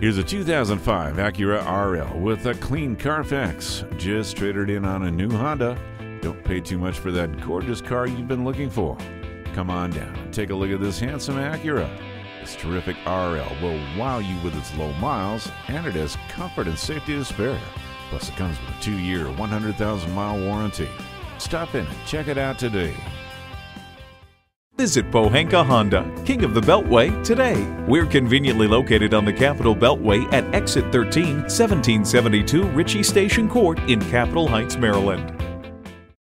Here's a 2005 Acura RL with a clean Carfax. Just traded in on a new Honda. Don't pay too much for that gorgeous car you've been looking for. Come on down and take a look at this handsome Acura. This terrific RL will wow you with its low miles and it has comfort and safety to spare. Plus, it comes with a two year, 100,000 mile warranty. Stop in and check it out today. Visit Pohanka Honda, King of the Beltway, today. We're conveniently located on the Capitol Beltway at Exit 13, 1772 Ritchie Station Court in Capitol Heights, Maryland.